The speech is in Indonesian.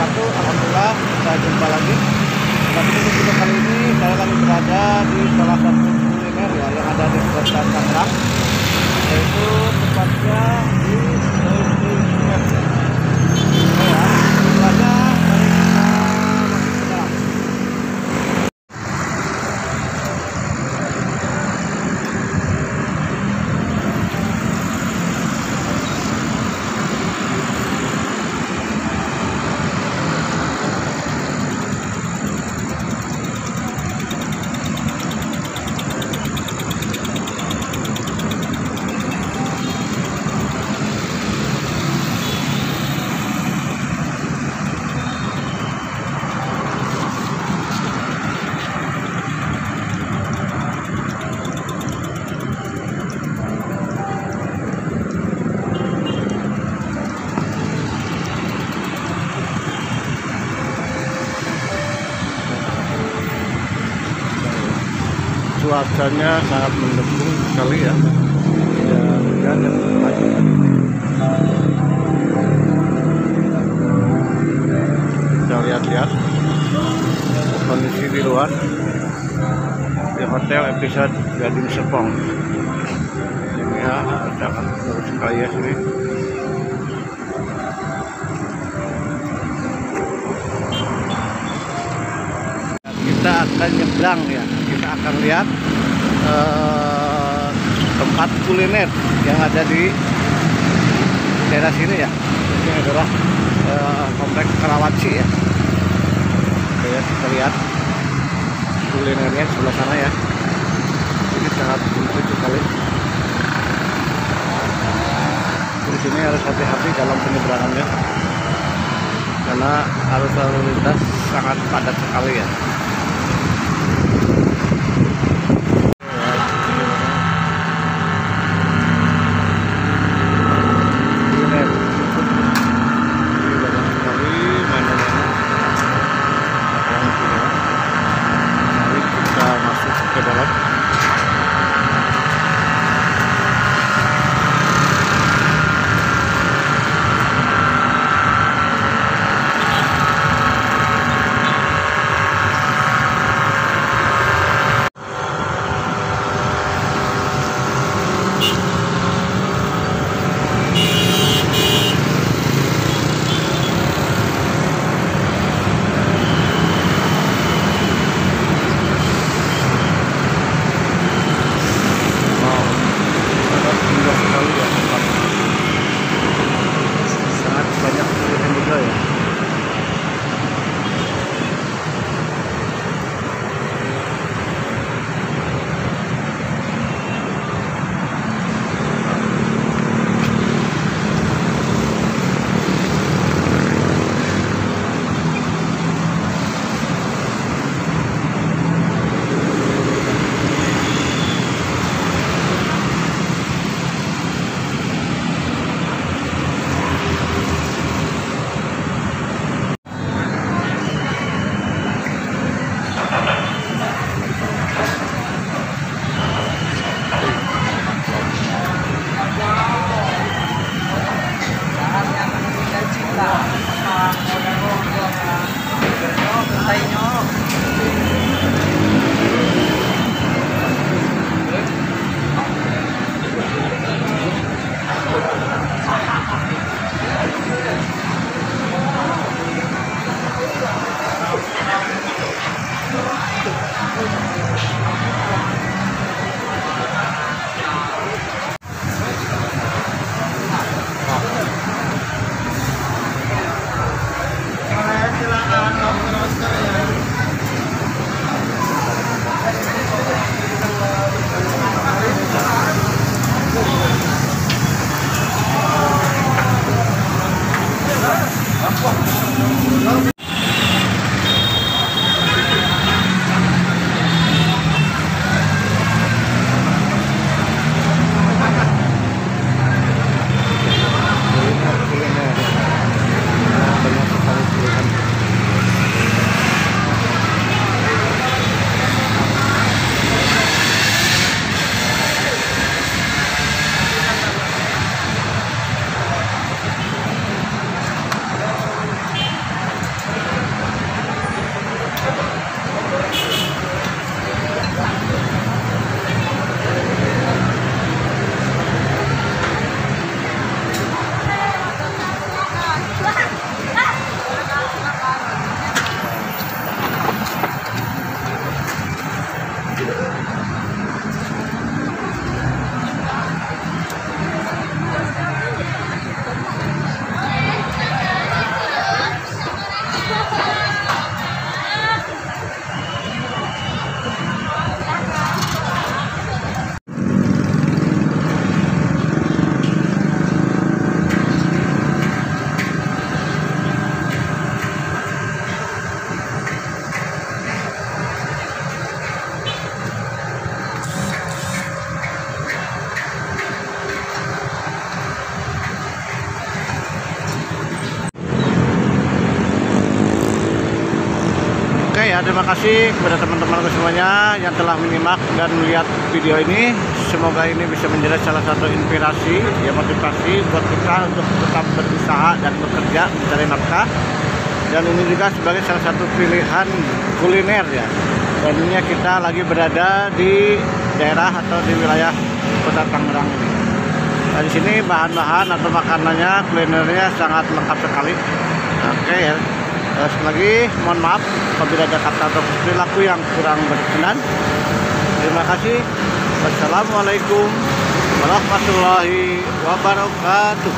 wabarakatuh Alhamdulillah kita jumpa lagi. Tapi untuk video kali ini saya lagi berada di salah satu kuliner ya yang ada di kota Tangerang yaitu tepatnya di cuacanya sangat mendukung sekali ya. Tidak hujan dan pagi kita lihat-lihat kondisi di luar di hotel episode Gading Serpong ini ya sangat bagus sekali ya sini. Kita akan nyebrang ya akan lihat eh, tempat kuliner yang ada di daerah sini ya. Ini adalah eh, komplek Karawaci ya. Oke kita lihat kulinernya sebelah sana ya. Ini sangat lucu sekali. Di sini harus hati-hati dalam penyeberangannya karena arus lalu lintas sangat padat sekali ya Ya terima kasih kepada teman-teman semuanya yang telah menyimak dan melihat video ini. Semoga ini bisa menjadi salah satu inspirasi, ya motivasi buat kita untuk tetap berusaha dan bekerja mencari nafkah. Dan ini juga sebagai salah satu pilihan kuliner ya. Dan ini kita lagi berada di daerah atau di wilayah Kota Tangerang ini. Nah, di sini bahan-bahan atau makanannya, kulinernya sangat lengkap sekali. Oke ya sekali lagi mohon maaf apabila ada kata atau perilaku yang kurang berkenan terima kasih wassalamualaikum warahmatullahi wabarakatuh